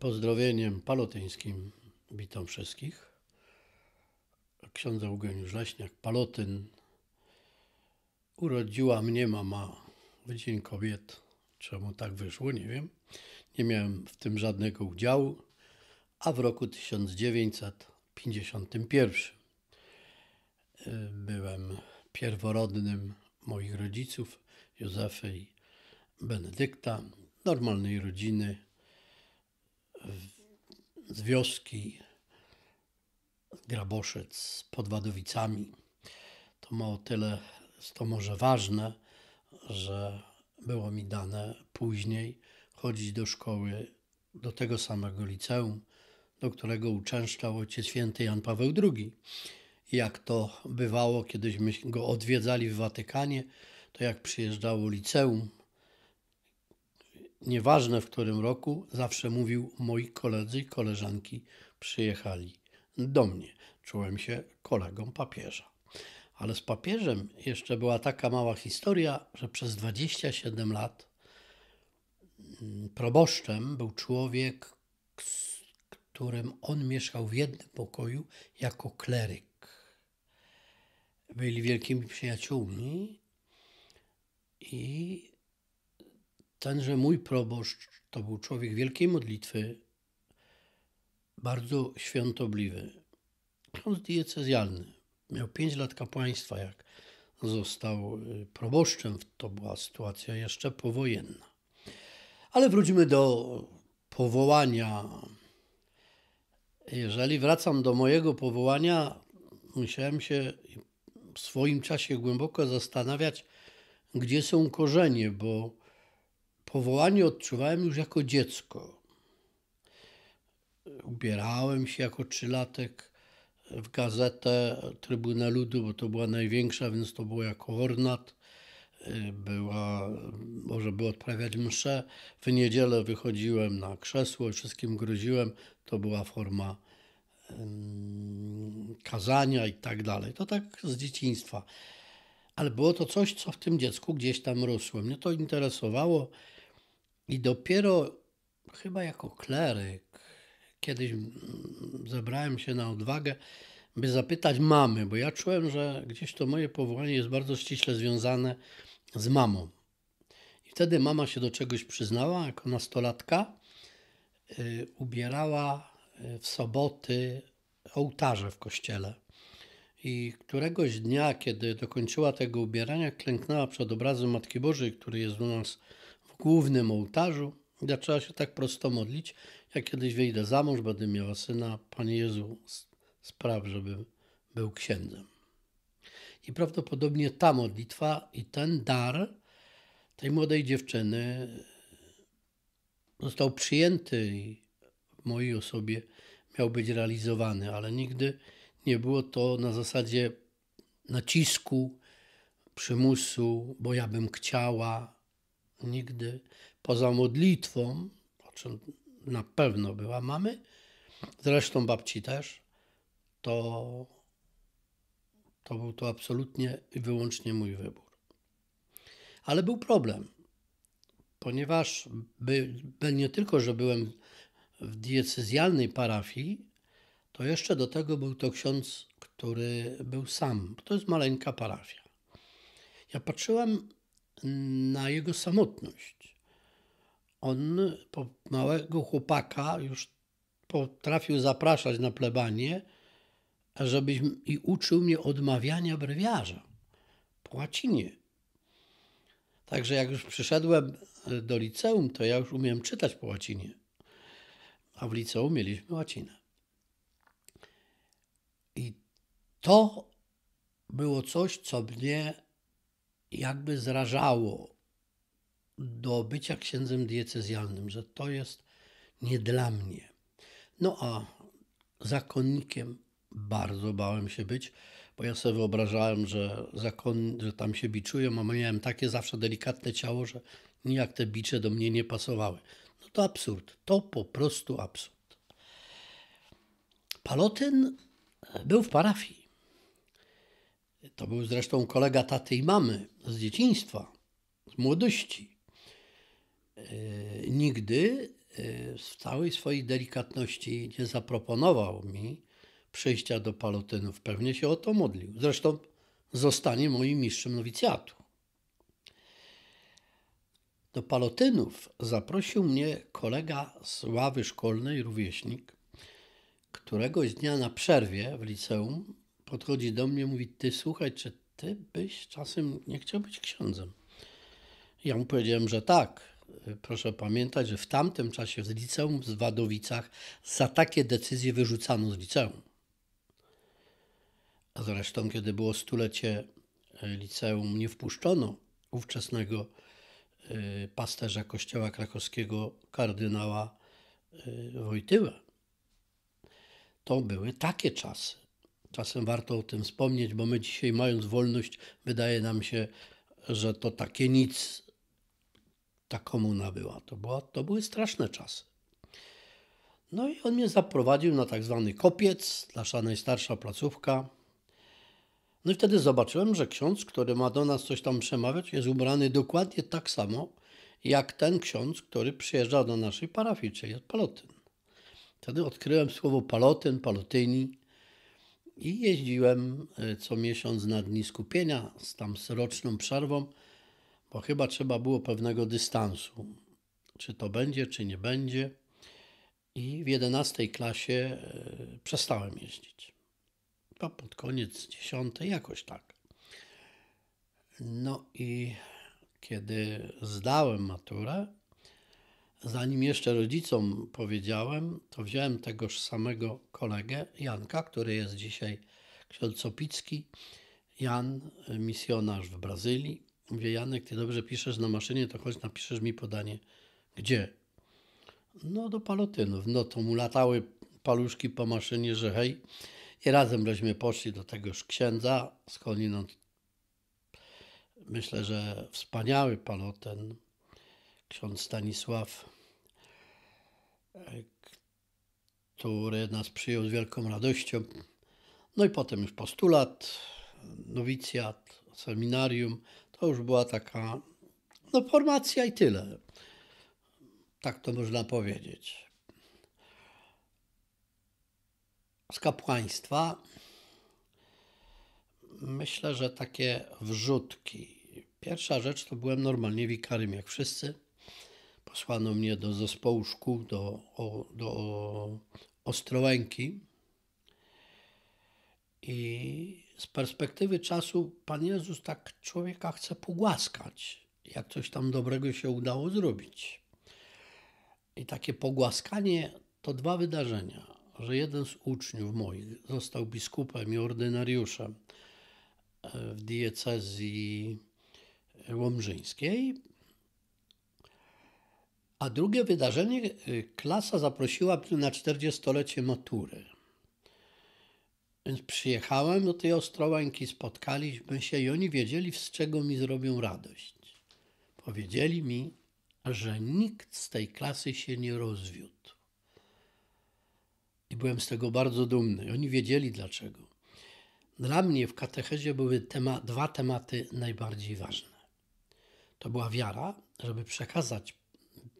Pozdrowieniem palotyńskim witam wszystkich. Ksiądz Eugeniusz Leśniak, Palotyn. Urodziła mnie mama w Dzień Kobiet. Czemu tak wyszło, nie wiem. Nie miałem w tym żadnego udziału. A w roku 1951 byłem pierworodnym moich rodziców, Józefy i Benedykta, normalnej rodziny, z wioski, Graboszec pod Wadowicami. To ma o tyle, to może ważne, że było mi dane później chodzić do szkoły, do tego samego liceum, do którego uczęszczał Ojciec Święty Jan Paweł II. Jak to bywało, kiedyśmy go odwiedzali w Watykanie, to jak przyjeżdżało liceum, nieważne w którym roku, zawsze mówił: Moi koledzy i koleżanki przyjechali do mnie. Czułem się kolegą papieża. Ale z papieżem jeszcze była taka mała historia, że przez 27 lat mm, proboszczem był człowiek, z którym on mieszkał w jednym pokoju jako kleryk. Byli wielkimi przyjaciółmi i tenże mój proboszcz to był człowiek wielkiej modlitwy, bardzo świątobliwy. Ksiądz diecezjalny. Miał pięć lat kapłaństwa, jak został y, proboszczem. To była sytuacja jeszcze powojenna. Ale wróćmy do powołania. Jeżeli wracam do mojego powołania, musiałem się w swoim czasie głęboko zastanawiać, gdzie są korzenie, bo powołanie odczuwałem już jako dziecko. Ubierałem się jako trzylatek w gazetę Trybuna Ludu, bo to była największa, więc to było jako ornat. Była, może by odprawiać mszę. W niedzielę wychodziłem na krzesło, wszystkim groziłem. To była forma um, kazania i tak dalej. To tak z dzieciństwa. Ale było to coś, co w tym dziecku gdzieś tam rosło. Mnie to interesowało i dopiero chyba jako kleryk kiedyś zebrałem się na odwagę, by zapytać mamy, bo ja czułem, że gdzieś to moje powołanie jest bardzo ściśle związane z mamą. I wtedy mama się do czegoś przyznała, jako nastolatka y, ubierała y, w soboty ołtarze w kościele. I któregoś dnia, kiedy dokończyła tego ubierania, klęknęła przed obrazem Matki Bożej, który jest u nas głównym ołtarzu. I zaczęła się tak prosto modlić. Ja kiedyś wyjdę za mąż, będę miała syna. Panie Jezu, spraw, żeby był księdzem. I prawdopodobnie ta modlitwa i ten dar tej młodej dziewczyny został przyjęty i w mojej osobie miał być realizowany, ale nigdy nie było to na zasadzie nacisku, przymusu, bo ja bym chciała. Nigdy poza modlitwą, o czym na pewno była mamy, zresztą babci też, to, to był to absolutnie i wyłącznie mój wybór. Ale był problem, ponieważ by, nie tylko, że byłem w diecezjalnej parafii, to jeszcze do tego był to ksiądz, który był sam. To jest maleńka parafia. Ja patrzyłem na jego samotność. On małego chłopaka już potrafił zapraszać na plebanie, żebyś i uczył mnie odmawiania brewiarza po łacinie. Także jak już przyszedłem do liceum, to ja już umiałem czytać po łacinie. A w liceum mieliśmy łacinę. I to było coś, co mnie jakby zrażało do bycia księdzem diecezjalnym, że to jest nie dla mnie. No a zakonnikiem bardzo bałem się być, bo ja sobie wyobrażałem, że zakon, że tam się biczują, a miałem takie zawsze delikatne ciało, że nijak te bicze do mnie nie pasowały. No to absurd. To po prostu absurd. Palotyn był w parafii. To był zresztą kolega taty i mamy z dzieciństwa, z młodości. e, nigdy e, w całej swojej delikatności nie zaproponował mi przyjścia do palotynów. Pewnie się o to modlił. Zresztą zostanie moim mistrzem nowicjatu. Do palotynów zaprosił mnie kolega z ławy szkolnej, rówieśnik. Któregoś dnia na przerwie w liceum podchodzi do mnie mówi: Ty słuchaj, czy ty byś czasem nie chciał być księdzem? Ja mu powiedziałem, że tak. Proszę pamiętać, że w tamtym czasie w liceum w Wadowicach za takie decyzje wyrzucano z liceum. A zresztą, kiedy było stulecie liceum, nie wpuszczono ówczesnego y, pasterza kościoła krakowskiego, kardynała y, Wojtyła. To były takie czasy. Czasem warto o tym wspomnieć, bo my dzisiaj, mając wolność, wydaje nam się, że to takie nic ta komuna była. To, była, to były straszne czasy. No i on mnie zaprowadził na tak zwany kopiec, nasza najstarsza placówka. No i wtedy zobaczyłem, że ksiądz, który ma do nas coś tam przemawiać, jest ubrany dokładnie tak samo, jak ten ksiądz, który przyjeżdża do naszej parafii, czyli jest palotyn. Wtedy odkryłem słowo palotyn, palotyni i jeździłem e, co miesiąc na dni skupienia z tam z roczną przerwą, bo chyba trzeba było pewnego dystansu. Czy to będzie, czy nie będzie. I w 11 klasie e, przestałem jeździć. A pod koniec 10 jakoś tak. No i kiedy zdałem maturę, zanim jeszcze rodzicom powiedziałem, to wziąłem tegoż samego kolegę, Janka, który jest dzisiaj ksiądz Opicki, Jan, misjonarz w Brazylii. Mówię, Janek, ty dobrze piszesz na maszynie, to chodź napiszesz mi podanie. Gdzie? No do palotynów. No to mu latały paluszki po maszynie, że hej. I razem żeśmy poszli do tegoż księdza, skądinąd myślę, że wspaniały paloten, ksiądz Stanisław, który nas przyjął z wielką radością. No i potem już postulat, nowicjat, seminarium. To już była taka no, formacja i tyle. Tak to można powiedzieć. Z kapłaństwa myślę, że takie wrzutki. Pierwsza rzecz to byłem normalnie wikarym, jak wszyscy. Posłano mnie do zespołu szkół, do, o, do Ostrołęki. I z perspektywy czasu Pan Jezus tak człowieka chce pogłaskać, jak coś tam dobrego się udało zrobić. I takie pogłaskanie to dwa wydarzenia, że jeden z uczniów moich został biskupem i ordynariuszem e, w diecezji łomżyńskiej, a drugie wydarzenie, e, klasa zaprosiła mnie na 40-lecie matury. Więc przyjechałem do tej Ostrołęki, spotkaliśmy się i oni wiedzieli, z czego mi zrobią radość. Powiedzieli mi, że nikt z tej klasy się nie rozwiódł. I byłem z tego bardzo dumny. Oni wiedzieli dlaczego. Dla mnie w katechezie były tema, dwa tematy najbardziej ważne. To była wiara, żeby przekazać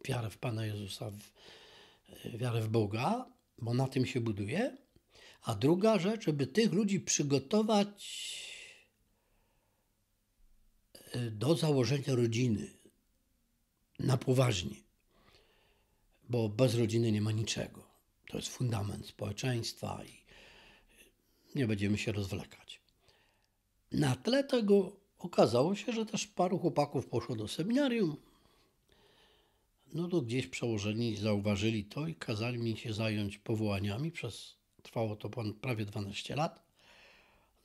wiarę w Pana Jezusa, w, wiarę w Boga, bo na tym się buduje a druga rzecz, żeby tych ludzi przygotować e, do założenia rodziny na poważnie, bo bez rodziny nie ma niczego. To jest fundament społeczeństwa i nie będziemy się rozwlekać. Na tle tego okazało się, że też paru chłopaków poszło do seminarium. No to gdzieś przełożeni zauważyli to i kazali mi się zająć powołaniami przez Trwało to prawie 12 lat.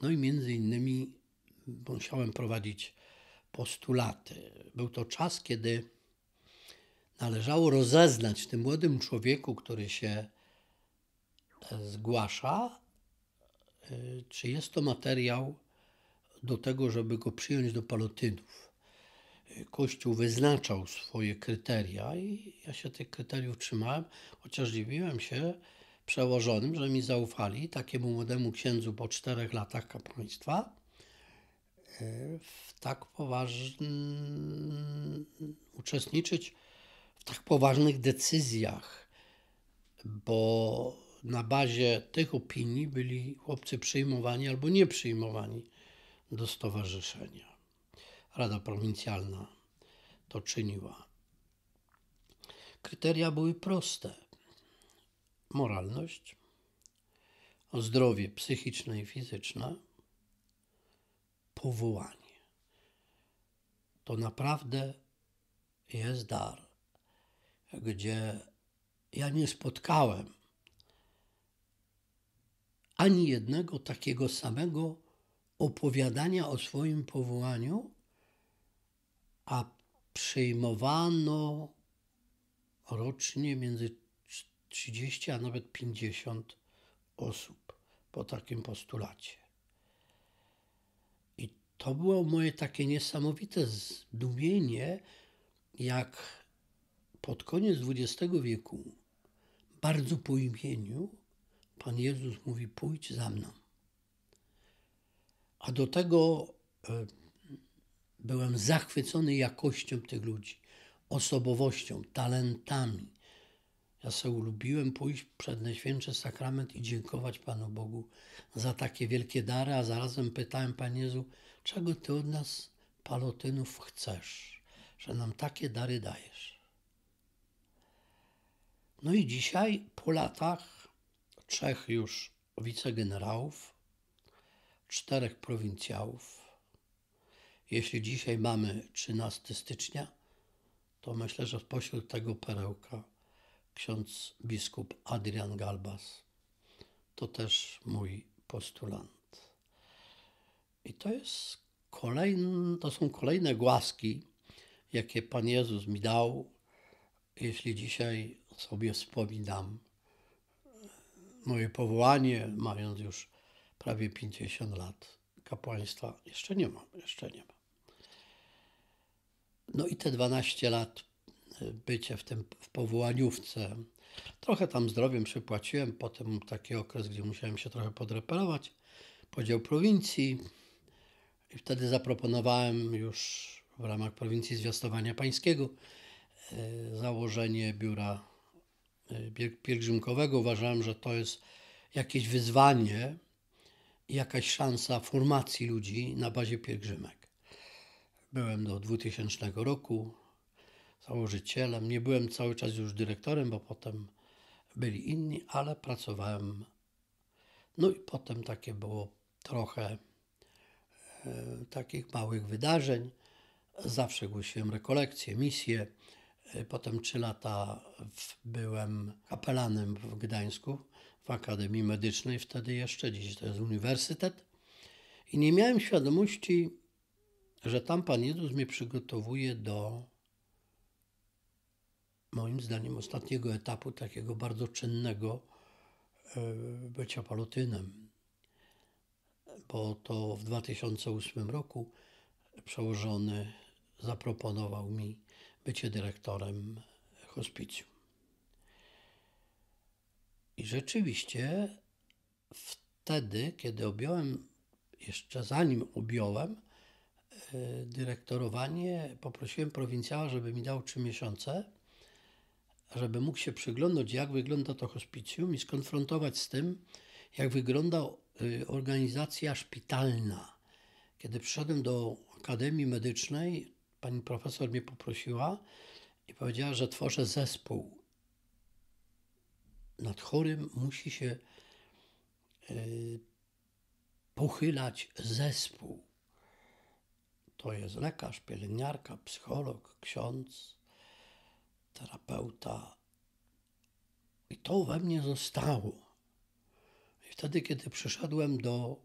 No i między innymi musiałem prowadzić postulaty. Był to czas, kiedy należało rozeznać w tym młodym człowieku, który się e, zgłasza, e, czy jest to materiał do tego, żeby go przyjąć do palotynów. Kościół wyznaczał swoje kryteria i ja się tych kryteriów trzymałem, chociaż dziwiłem się, przełożonym, że mi zaufali, takiemu młodemu księdzu po czterech latach kapłaństwa, e, w tak poważnym uczestniczyć w tak poważnych decyzjach, bo na bazie tych opinii byli chłopcy przyjmowani albo nie przyjmowani do stowarzyszenia. Rada Prowincjalna to czyniła. Kryteria były proste: moralność, zdrowie psychiczne i fizyczne, powołanie. To naprawdę jest dar, gdzie ja nie spotkałem ani jednego takiego samego opowiadania o swoim powołaniu, a przyjmowano rocznie między 30 a nawet 50 osób po takim postulacie. I to było moje takie niesamowite zdumienie, jak pod koniec XX wieku, bardzo po imieniu, Pan Jezus mówi: Pójdź za mną. A do tego e, byłem zachwycony jakością tych ludzi, osobowością, talentami. Ja sobie ulubiłem pójść przed Najświętszy Sakrament i dziękować Panu Bogu za takie wielkie dary, a zarazem pytałem Panie Jezu, czego Ty od nas, palotynów, chcesz, że nam takie dary dajesz. No i dzisiaj, po latach, trzech już wicegenerałów, czterech prowincjałów. Jeśli dzisiaj mamy 13 stycznia, to myślę, że pośród tego perełka ksiądz biskup Adrian Galbas to też mój postulant. I to jest kolejny, to są kolejne głaski, jakie Pan Jezus mi dał, jeśli dzisiaj sobie wspominam moje powołanie, mając już prawie 50 lat kapłaństwa, jeszcze nie mam, jeszcze nie mam. No i te 12 lat e, bycie w tym w powołaniówce. Trochę tam zdrowiem przypłaciłem, potem taki okres, gdzie musiałem się trochę podreperować, podział prowincji i wtedy zaproponowałem już w ramach prowincji zwiastowania pańskiego e, założenie biura e, pielgrzymkowego. Uważałem, że to jest jakieś wyzwanie jakaś szansa formacji ludzi na bazie pielgrzymek. Byłem do 2000 roku założycielem. Nie byłem cały czas już dyrektorem, bo potem byli inni, ale pracowałem. No i potem takie było trochę e, takich małych wydarzeń. Zawsze głosiłem rekolekcje, misje. E, potem trzy lata w, byłem kapelanem w Gdańsku, w Akademii Medycznej, wtedy jeszcze, dziś to jest uniwersytet. I nie miałem świadomości, że tam Pan Jezus mnie przygotowuje do, moim zdaniem, ostatniego etapu takiego bardzo czynnego e, bycia palotynem. Bo to w 2008 roku przełożony zaproponował mi bycie dyrektorem hospicjum. I rzeczywiście wtedy, kiedy objąłem, jeszcze zanim objąłem dyrektorowanie, poprosiłem prowincjała, żeby mi dał trzy miesiące, żeby mógł się przyglądać, jak wygląda to hospicjum i skonfrontować z tym, jak wygląda e, organizacja szpitalna. Kiedy przyszedłem do Akademii Medycznej, pani profesor mnie poprosiła i powiedziała, że tworzę zespół. Nad chorym musi się y, pochylać zespół. To jest lekarz, pielęgniarka, psycholog, ksiądz, terapeuta. I to we mnie zostało. I wtedy, kiedy przyszedłem do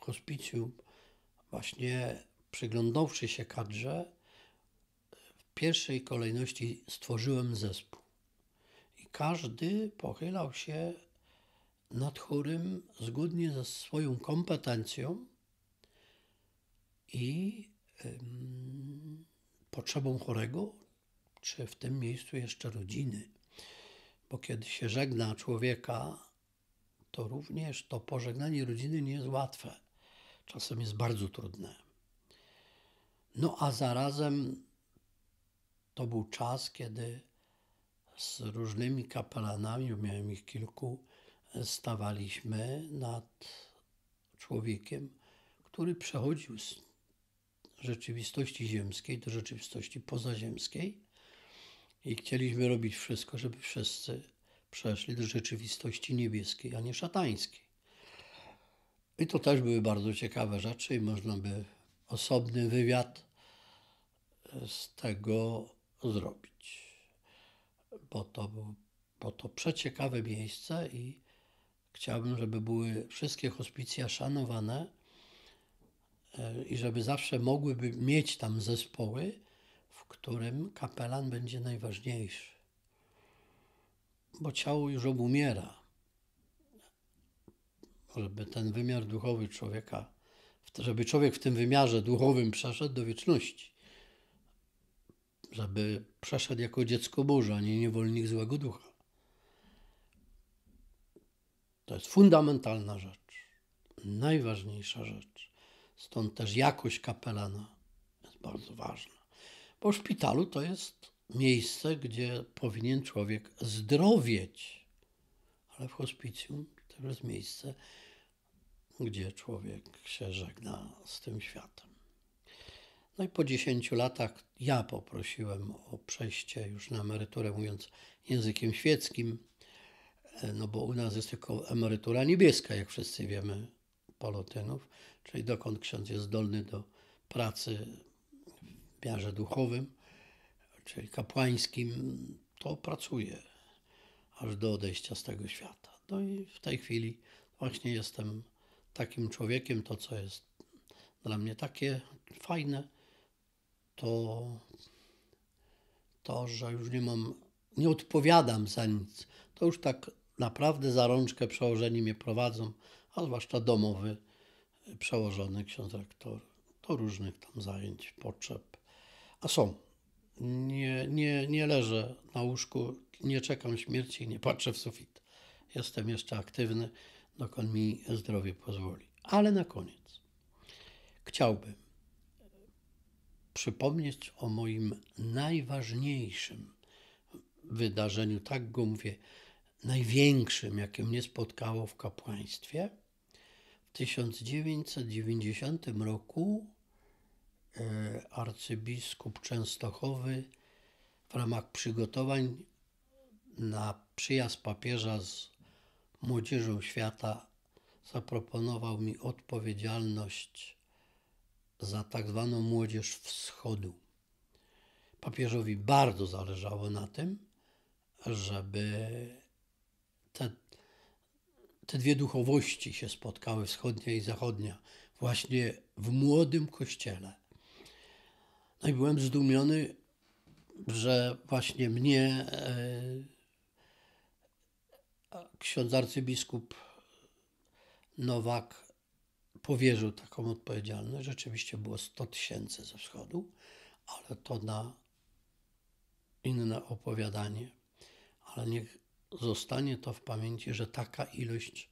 hospicjum, właśnie przyglądawszy się kadrze, w pierwszej kolejności stworzyłem zespół. I każdy pochylał się nad chorym zgodnie ze swoją kompetencją i potrzebą chorego, czy w tym miejscu jeszcze rodziny. Bo kiedy się żegna człowieka, to również to pożegnanie rodziny nie jest łatwe. Czasem jest bardzo trudne. No a zarazem to był czas, kiedy z różnymi kapelanami, miałem ich kilku, stawaliśmy nad człowiekiem, który przechodził rzeczywistości ziemskiej do rzeczywistości pozaziemskiej i chcieliśmy robić wszystko, żeby wszyscy przeszli do rzeczywistości niebieskiej, a nie szatańskiej. I to też były bardzo ciekawe rzeczy i można by osobny wywiad z tego zrobić. Bo to, bo to przeciekawe miejsce i chciałbym, żeby były wszystkie hospicja szanowane e, i żeby zawsze mogłyby mieć tam zespoły, w którym kapelan będzie najważniejszy. Bo ciało już obumiera. Żeby ten wymiar duchowy człowieka, żeby człowiek w tym wymiarze duchowym przeszedł do wieczności. Żeby przeszedł jako dziecko Boże, a nie niewolnik złego ducha. To jest fundamentalna rzecz, najważniejsza rzecz. Stąd też jakość kapelana jest bardzo ważna. Bo w szpitalu to jest miejsce, gdzie powinien człowiek zdrowieć, ale w hospicjum to jest miejsce, gdzie człowiek się żegna z tym światem. No i po 10 latach ja poprosiłem o przejście już na emeryturę, mówiąc językiem świeckim, no bo u nas jest tylko emerytura niebieska, jak wszyscy wiemy, polotynów, czyli dokąd ksiądz jest zdolny do pracy w miarze duchowym, czyli kapłańskim, to pracuje aż do odejścia z tego świata. No i w tej chwili właśnie jestem takim człowiekiem, to co jest dla mnie takie fajne, to to, że już nie mam, nie odpowiadam za nic. To już tak naprawdę za rączkę przełożeni mnie prowadzą, a zwłaszcza domowy przełożony ksiądz rektor do różnych tam zajęć, potrzeb. A są. Nie, nie, nie leżę na łóżku, nie czekam śmierci, nie patrzę w sufit. Jestem jeszcze aktywny, dokąd mi zdrowie pozwoli. Ale na koniec chciałbym przypomnieć o moim najważniejszym wydarzeniu, tak go mówię, największym, jakie mnie spotkało w kapłaństwie. W 1990 roku e, arcybiskup Częstochowy w ramach przygotowań na przyjazd papieża z młodzieżą świata zaproponował mi odpowiedzialność za tak zwaną młodzież wschodu. Papieżowi bardzo zależało na tym, żeby te, te dwie duchowości się spotkały, wschodnia i zachodnia, właśnie w młodym kościele. No i byłem zdumiony, że właśnie mnie e, ksiądz arcybiskup Nowak powierzył taką odpowiedzialność. Rzeczywiście było 100 tysięcy ze wschodu, ale to na inne opowiadanie. Ale niech zostanie to w pamięci, że taka ilość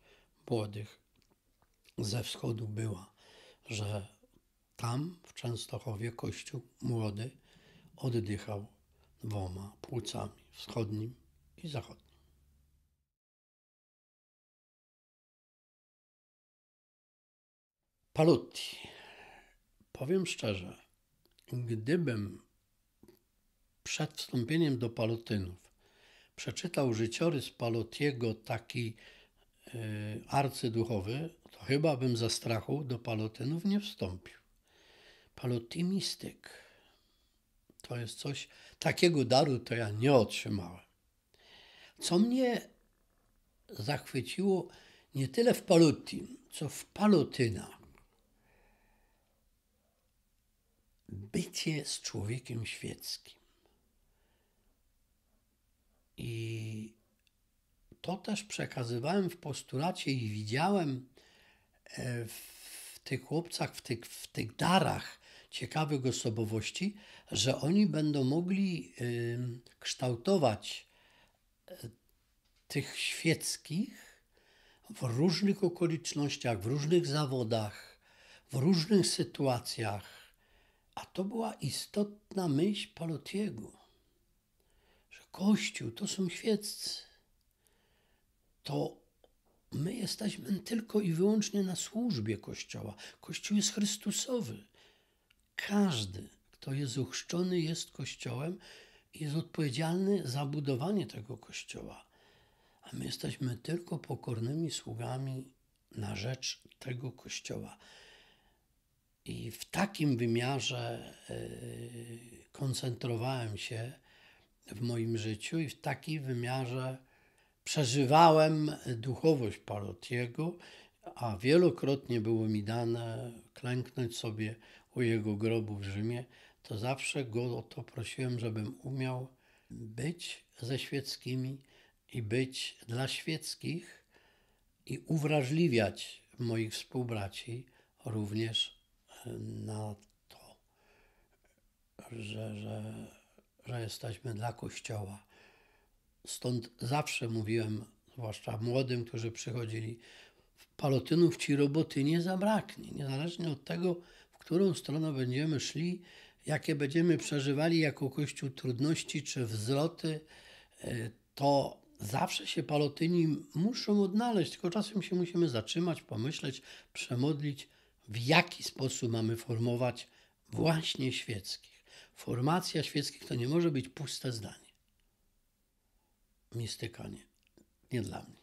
młodych ze wschodu była, że tam w Częstochowie kościół młody oddychał dwoma płucami, wschodnim i zachodnim. Palutti. Powiem szczerze, gdybym przed wstąpieniem do palutynów przeczytał życiorys Palotiego taki yy, arcyduchowy, to chyba bym ze strachu do palotynów nie wstąpił. Palotti. To jest coś, takiego daru to ja nie otrzymałem. Co mnie zachwyciło nie tyle w Palutin, co w Palotynach. Bycie z człowiekiem świeckim. I to też przekazywałem w postulacie i widziałem e, w tych chłopcach, w tych, w tych darach ciekawych osobowości, że oni będą mogli kształtować e, tych świeckich w różnych okolicznościach, w różnych zawodach, w różnych sytuacjach. A to była istotna myśl Palotiego Kościół to są świeccy. To my jesteśmy tylko i wyłącznie na służbie Kościoła. Kościół jest Chrystusowy. Każdy, kto jest ochrzczony, jest Kościołem i jest odpowiedzialny za budowanie tego Kościoła. A my jesteśmy tylko pokornymi sługami na rzecz tego Kościoła. I w takim wymiarze yy, koncentrowałem się w moim życiu i w takim wymiarze przeżywałem duchowość Parotiego, a wielokrotnie było mi dane klęknąć sobie u jego grobu w Rzymie, to zawsze go o to prosiłem, żebym umiał być ze świeckimi i być dla świeckich i uwrażliwiać moich współbraci również na to, że, że, że jesteśmy dla Kościoła. Stąd zawsze mówiłem, zwłaszcza młodym, którzy przychodzili, palotynów ci roboty nie zabraknie, niezależnie od tego, w którą stronę będziemy szli, jakie będziemy przeżywali jako Kościół trudności czy wzloty, e, to zawsze się palotyni muszą odnaleźć, tylko czasem się musimy zatrzymać, pomyśleć, przemodlić, w jaki sposób mamy formować właśnie świeckich. Formacja świeckich to nie może być puste zdanie. Mistyka nie. Nie dla mnie.